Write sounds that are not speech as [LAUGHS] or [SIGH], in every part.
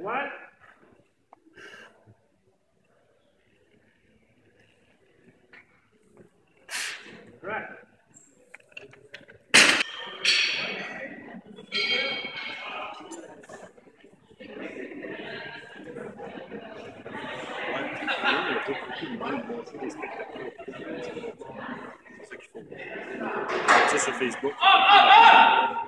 What? Right. C'est sur Facebook. Oh, oh, oh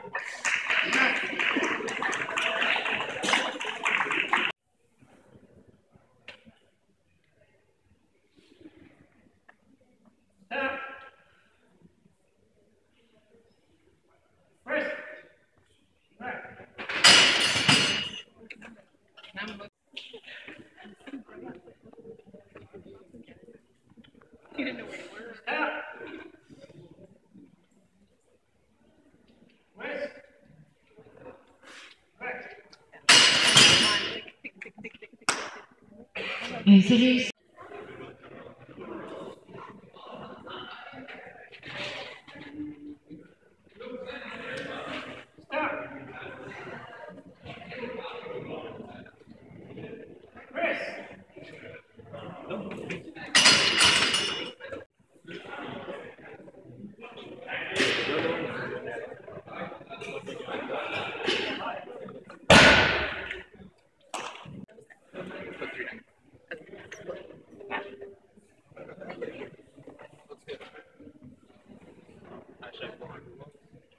He didn't know where tick,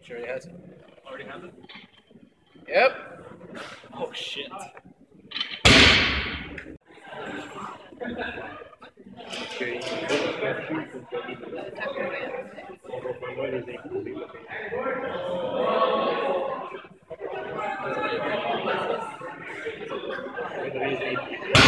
Sure he has it. Already have it? Yep. Oh shit. [LAUGHS]